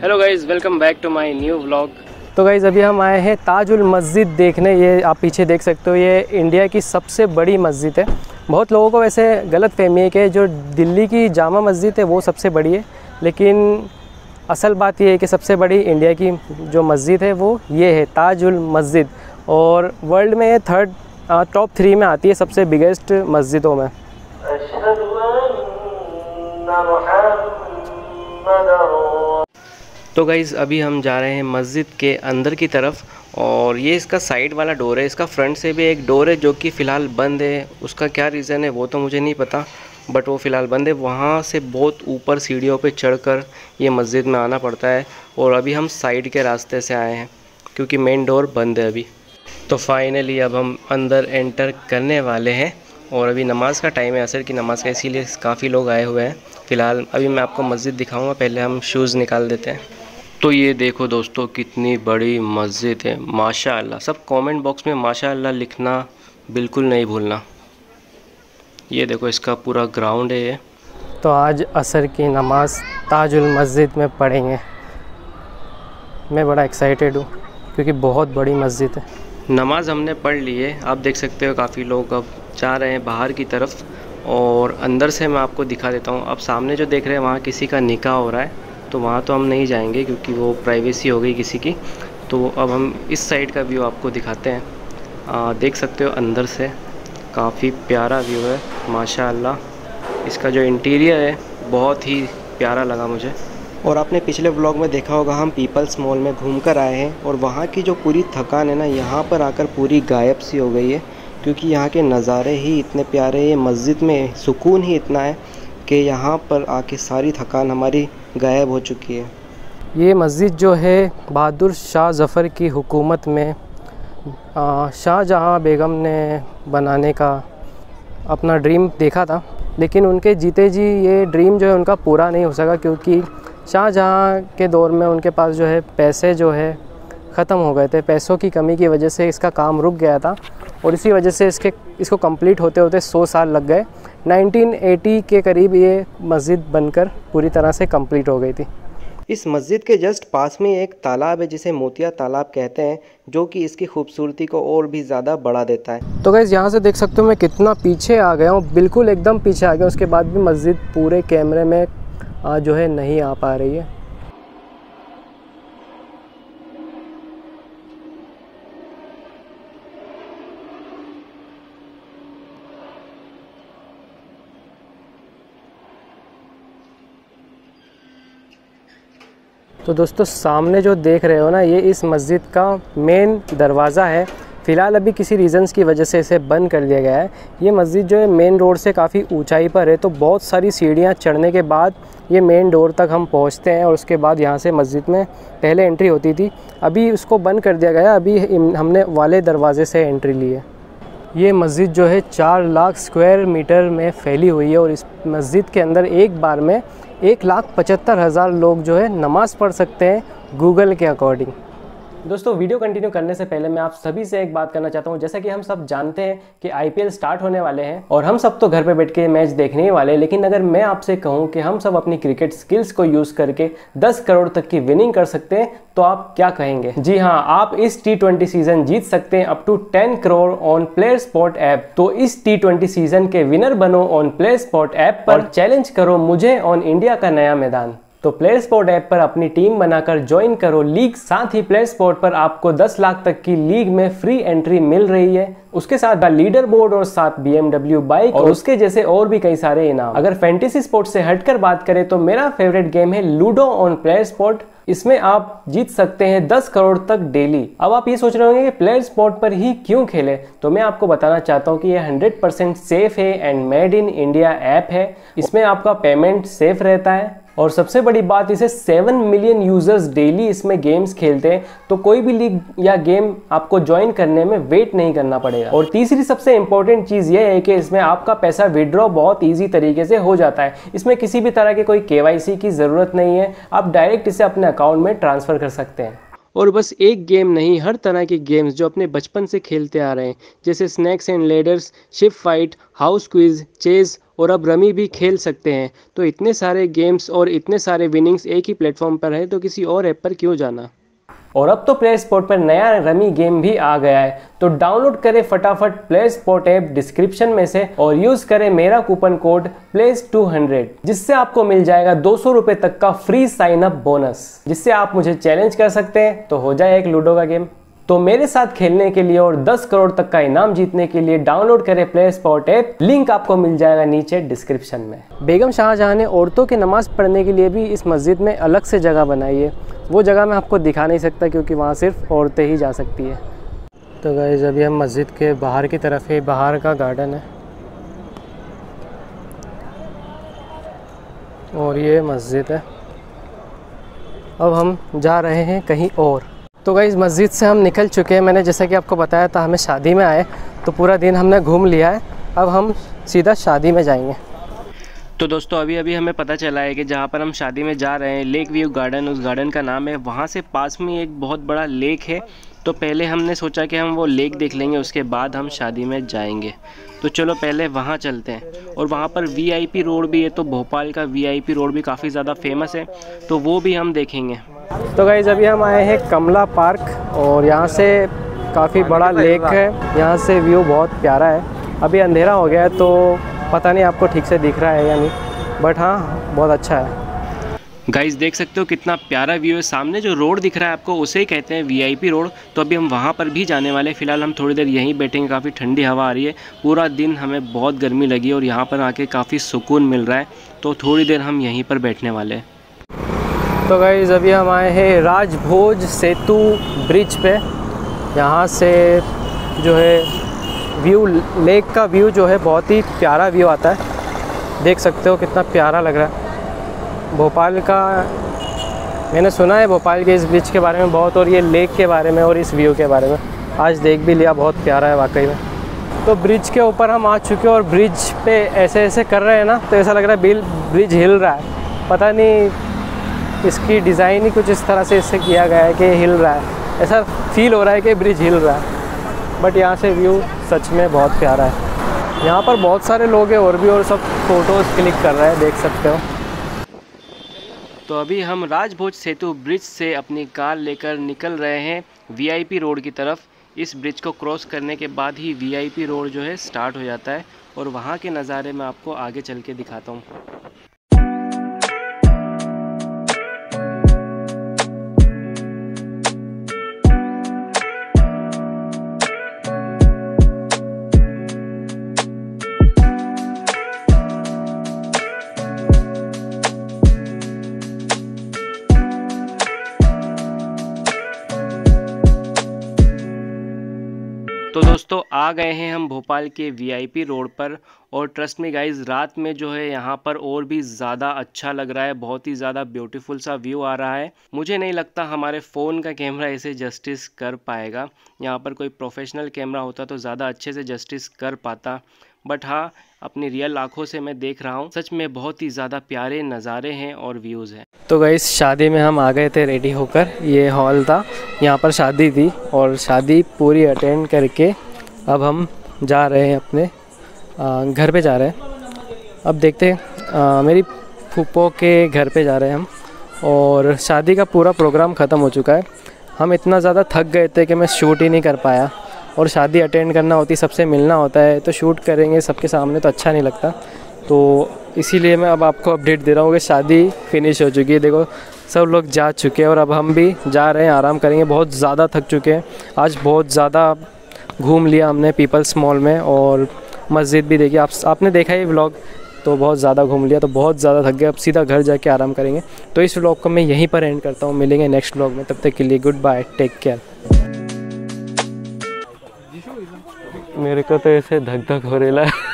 Hello guys welcome back to my new vlog तो guys अभी हम आए हैं ताजुल मस्जिद देखने। ये आप पीछे देख सकते हो ये इंडिया की सबसे बड़ी मस्जिद है। बहुत लोगों को वैसे गलत फहमी है कि जो दिल्ली की जामा मस्जिद है वो सबसे बड़ी है। लेकिन असल बात ये है कि सबसे बड़ी इंडिया की जो मस्जिद है वो ये है ताजुल मस्जिद। और वर्ल्ड में ये थर्ड टॉप थ्री में आती है सबसे बिगेस्ट मस्जिदों में। तो गाइज़ अभी हम जा रहे हैं मस्जिद के अंदर की तरफ़ और ये इसका साइड वाला डोर है। इसका फ्रंट से भी एक डोर है जो कि फ़िलहाल बंद है। उसका क्या रीज़न है वो तो मुझे नहीं पता बट वो फ़िलहाल बंद है। वहाँ से बहुत ऊपर सीढ़ियों पे चढ़कर ये मस्जिद में आना पड़ता है और अभी हम साइड के रास्ते से आए हैं, क्योंकि मेन डोर बंद है अभी। तो फाइनली अब हम अंदर एंटर करने वाले हैं और अभी नमाज़ का टाइम है, असर की नमाज़ का, इसीलिए काफ़ी लोग आए हुए हैं। फ़िलहाल अभी मैं आपको मस्जिद दिखाऊँगा, पहले हम शूज़ निकाल देते हैं। तो ये देखो दोस्तों कितनी बड़ी मस्जिद है। माशाल्लाह सब कमेंट बॉक्स में माशाल्लाह लिखना बिल्कुल नहीं भूलना। ये देखो इसका पूरा ग्राउंड है ये। तो आज असर की नमाज़ ताजुल मस्जिद में पढ़ेंगे। मैं बड़ा एक्साइटेड हूँ क्योंकि बहुत बड़ी मस्जिद है। नमाज़ हमने पढ़ ली है। आप देख सकते हो काफ़ी लोग अब जा रहे हैं बाहर की तरफ़। और अंदर से मैं आपको दिखा देता हूँ। अब सामने जो देख रहे हैं वहाँ किसी का निकाह हो रहा है। तो वहाँ तो हम नहीं जाएँगे क्योंकि वो प्राइवेसी हो गई किसी की। तो अब हम इस साइड का व्यू आपको दिखाते हैं। आ, देख सकते हो अंदर से काफ़ी प्यारा व्यू है माशाल्लाह। इसका जो इंटीरियर है बहुत ही प्यारा लगा मुझे। और आपने पिछले व्लॉग में देखा होगा हम पीपल्स मॉल में घूम कर आए हैं और वहाँ की जो पूरी थकान है ना यहाँ पर आकर पूरी गायब सी हो गई है। क्योंकि यहाँ के नज़ारे ही इतने प्यारे हैं मस्जिद में सुकून ही इतना है। कि यहाँ पर आके सारी थकान हमारी गायब हो चुकी है। ये मस्जिद जो है, बहादुर शाह ज़फ़र की हुकूमत में शाहजहाँ बेगम ने बनाने का अपना ड्रीम देखा था। लेकिन उनके जीते जी ये ड्रीम जो है, उनका पूरा नहीं हो सका क्योंकि शाहजहाँ के दौर में उनके पास जो है, पैसे जो है, ख़त्म हो गए थे। पैसों की कमी की वजह से इसका काम रुक गया था और इसी वजह से इसके, इसको कंप्लीट होते होते 100 साल लग गए। 1980 के करीब ये मस्जिद बनकर पूरी तरह से कंप्लीट हो गई थी। इस मस्जिद के जस्ट पास में एक तालाब है जिसे मोतिया तालाब कहते हैं जो कि इसकी खूबसूरती को और भी ज़्यादा बढ़ा देता है। तो गैस यहाँ से देख सकते हो मैं कितना पीछे आ गया हूँ। बिल्कुल एकदम पीछे आ गया उसके बाद भी मस्जिद पूरे कैमरे में जो है नहीं आ पा रही है। तो दोस्तों, सामने जो देख रहे हो ना, ये इस मस्जिद का मेन दरवाज़ा है। फ़िलहाल अभी किसी रीज़न्स की वजह से इसे बंद कर दिया गया है। ये मस्जिद जो है मेन रोड से काफ़ी ऊंचाई पर है तो बहुत सारी सीढ़ियाँ चढ़ने के बाद ये मेन डोर तक हम पहुँचते हैं और उसके बाद यहाँ से मस्जिद में पहले एंट्री होती थी। अभी उसको बंद कर दिया गया, अभी हमने वाले दरवाज़े से एंट्री ली है। ये मस्जिद जो है, चार लाख स्क्वायर मीटर में फैली हुई है और इस मस्जिद के अंदर एक बार में एक लाख पचहत्तर हज़ार लोग जो है नमाज़ पढ़ सकते हैं गूगल के अकॉर्डिंग दोस्तों वीडियो कंटिन्यू करने से पहले मैं आप सभी से एक बात करना चाहता हूँ। जैसा कि हम सब जानते हैं कि आईपीएल स्टार्ट होने वाले हैं और हम सब तो घर पे बैठ के मैच देखने ही वाले हैं लेकिन अगर मैं आपसे कहूँ कि हम सब अपनी क्रिकेट स्किल्स को यूज़ करके 10 करोड़ तक की विनिंग कर सकते हैं तो आप क्या कहेंगे? जी हाँ आप इस टी सीज़न जीत सकते हैं up to ten crore on player spot app तो इस टी सीज़न के विनर बनो ऑन प्लेयर स्पॉट ऐप पर चैलेंज करो मुझे ऑन इंडिया का नया मैदान। तो प्लेयर स्पोर्ट ऐप पर अपनी टीम बनाकर ज्वाइन करो। लीग साथ ही प्लेयर स्पोर्ट पर आपको 10 लाख तक की लीग में फ्री एंट्री मिल रही है। उसके साथ लीडर बोर्ड और साथ बी बाइक और उसके जैसे और भी कई सारे इनाम। अगर फैंटेसी स्पोर्ट से हटकर बात करें तो मेरा फेवरेट गेम है लूडो ऑन प्लेयर स्पोर्ट इसमें आप जीत सकते हैं 10 करोड़ तक डेली अब आप ये सोच रहे होंगे कि प्लेयर स्पोर्ट पर ही क्यों खेले? तो मैं आपको बताना चाहता हूँ कि ये 100% सेफ़ है and made in India app है। इसमें आपका पेमेंट सेफ़ रहता है। और सबसे बड़ी बात, इसे सेवन मिलियन यूज़र्स डेली इसमें गेम्स खेलते हैं तो कोई भी लीग या गेम आपको ज्वाइन करने में वेट नहीं करना पड़ेगा। और तीसरी सबसे इंपॉर्टेंट चीज़ यह है कि इसमें आपका पैसा विड्रॉ बहुत ईजी तरीके से हो जाता है। इसमें किसी भी तरह के कोई के की ज़रूरत नहीं है। आप डायरेक्ट इसे अपने अकाउंट में ट्रांसफ़र कर सकते हैं। और बस एक गेम नहीं, हर तरह के गेम्स जो अपने बचपन से खेलते आ रहे हैं, जैसे snakes and ladders ship fight house quiz chase और अब रमी भी खेल सकते हैं। तो इतने सारे गेम्स और इतने सारे विनिंग्स एक ही प्लेटफॉर्म पर है तो किसी और ऐप पर क्यों जाना? और अब तो प्ले स्पोर्ट पर नया रमी गेम भी आ गया है। तो डाउनलोड करें फटाफट प्ले स्पोर्ट ऐप डिस्क्रिप्शन में से और यूज़ करें मेरा कूपन कोड प्लेस 200 जिससे आपको मिल जाएगा दो सौ तक का फ्री साइन अप बोनस जिससे आप मुझे चैलेंज कर सकते हैं। तो हो जाए एक लूडो का गेम तो मेरे साथ खेलने के लिए और 10 करोड़ तक का इनाम जीतने के लिए डाउनलोड करें प्ले स्पॉट ऐप। लिंक आपको मिल जाएगा नीचे डिस्क्रिप्शन में। बेगम शाहजहां ने औरतों की नमाज़ पढ़ने के लिए भी इस मस्जिद में अलग से जगह बनाई है। वो जगह मैं आपको दिखा नहीं सकता क्योंकि वहाँ सिर्फ़ औरतें ही जा सकती है। तो गाइज़ अभी हम मस्जिद के बाहर की तरफ़ है। बाहर का गार्डन है। और ये मस्जिद है। अब हम जा रहे हैं कहीं और। तो गई मस्जिद से हम निकल चुके हैं। मैंने जैसा कि आपको बताया था, हमें शादी में आए तो पूरा दिन हमने घूम लिया है। अब हम सीधा शादी में जाएँगे। तो दोस्तों अभी अभी हमें पता चला है कि जहाँ पर हम शादी में जा रहे हैं लेक व्यू गार्डन उस गार्डन का नाम है। वहाँ से पास में एक बहुत बड़ा लेक है। तो पहले हमने सोचा कि हम वो लेक देख लेंगे, उसके बाद हम शादी में जाएँगे। तो चलो, पहले वहाँ चलते हैं। और वहाँ पर वीआईपी रोड भी है तो भोपाल का वीआईपी रोड भी काफ़ी ज़्यादा फ़ेमस है। तो वो भी हम देखेंगे। तो गाइज़ अभी हम आए हैं कमला पार्क और यहाँ से काफ़ी बड़ा लेक है। यहाँ से व्यू बहुत प्यारा है। अभी अंधेरा हो गया है तो पता नहीं आपको ठीक से दिख रहा है या नहीं बट हाँ बहुत अच्छा है। गाइज़ देख सकते हो कितना प्यारा व्यू है। सामने जो रोड दिख रहा है आपको उसे ही कहते हैं वीआईपी रोड तो अभी हम वहाँ पर भी जाने वाले हैं। फ़िलहाल हम थोड़ी देर यहीं बैठेंगे। काफ़ी ठंडी हवा आ रही है। पूरा दिन हमें बहुत गर्मी लगी और यहाँ पर आके काफ़ी सुकून मिल रहा है। तो थोड़ी देर हम यहीं पर बैठने वाले हैं। तो गाइज़ अभी हम आए हैं राजभोज सेतु ब्रिज पे। यहाँ से जो है व्यू लेक का व्यू जो है बहुत ही प्यारा व्यू आता है। देख सकते हो कितना प्यारा लग रहा है। भोपाल का, मैंने सुना है भोपाल के इस ब्रिज के बारे में बहुत और ये लेक के बारे में और इस व्यू के बारे में। आज देख भी लिया, बहुत प्यारा है वाकई में। तो ब्रिज के ऊपर हम आ चुके हैं और ब्रिज पे ऐसे ऐसे कर रहे हैं ना तो ऐसा लग रहा है बिल, ब्रिज हिल रहा है। पता नहीं इसकी डिज़ाइन ही कुछ इस तरह से इससे किया गया है कि हिल रहा है। ऐसा फील हो रहा है कि ब्रिज हिल रहा है। बट यहाँ से व्यू सच में बहुत प्यारा है। यहाँ पर बहुत सारे लोग हैं और भी और सब फ़ोटोज़ क्लिक कर रहे हैं, देख सकते हो। तो अभी हम राजभोज सेतु ब्रिज से अपनी कार लेकर निकल रहे हैं वीआईपी रोड की तरफ़। इस ब्रिज को क्रॉस करने के बाद ही वीआईपी रोड जो है स्टार्ट हो जाता है। और वहाँ के नज़ारे मैं आपको आगे चल के दिखाता हूँ। तो दोस्तों, आ गए हैं हम भोपाल के वीआईपी रोड पर। और ट्रस्ट में गाइज़ रात में जो है यहाँ पर और भी ज़्यादा अच्छा लग रहा है। बहुत ही ज़्यादा ब्यूटीफुल सा व्यू आ रहा है। मुझे नहीं लगता हमारे फ़ोन का कैमरा इसे जस्टिस कर पाएगा। यहाँ पर कोई प्रोफेशनल कैमरा होता तो ज़्यादा अच्छे से जस्टिस कर पाता। बट हाँ अपनी रियल आँखों से मैं देख रहा हूँ। सच में बहुत ही ज़्यादा प्यारे नज़ारे हैं और व्यूज़ हैं। तो गई शादी में हम आ गए थे रेडी होकर। ये हॉल था। यहाँ पर शादी थी और शादी पूरी अटेंड करके अब हम जा रहे हैं अपने घर पे जा रहे हैं। अब देखते हैं मेरी फूफो के घर पे जा रहे हैं हम। और शादी का पूरा प्रोग्राम ख़त्म हो चुका है। हम इतना ज़्यादा थक गए थे कि मैं शूट ही नहीं कर पाया। और शादी अटेंड करना होती, सबसे मिलना होता है तो शूट करेंगे, सबके सामने तो अच्छा नहीं लगता। तो इसीलिए मैं अब आपको अपडेट दे रहा हूँ कि शादी फिनिश हो चुकी है। देखो, सब लोग जा चुके हैं और अब हम भी जा रहे हैं, आराम करेंगे। बहुत ज़्यादा थक चुके हैं। आज बहुत ज़्यादा घूम लिया हमने पीपल्स मॉल में और मस्जिद भी देखी। आप, आपने देखा ही व्लॉग तो बहुत ज़्यादा घूम लिया तो बहुत ज़्यादा थक गया अब सीधा घर जाके आराम करेंगे। तो इस व्लॉग को मैं यहीं पर एंड करता हूँ। मिलेंगे नेक्स्ट व्लॉग में। तब तक के लिए गुड बाय टेक केयर मेरे को तो ऐसे धक धक हो रहा है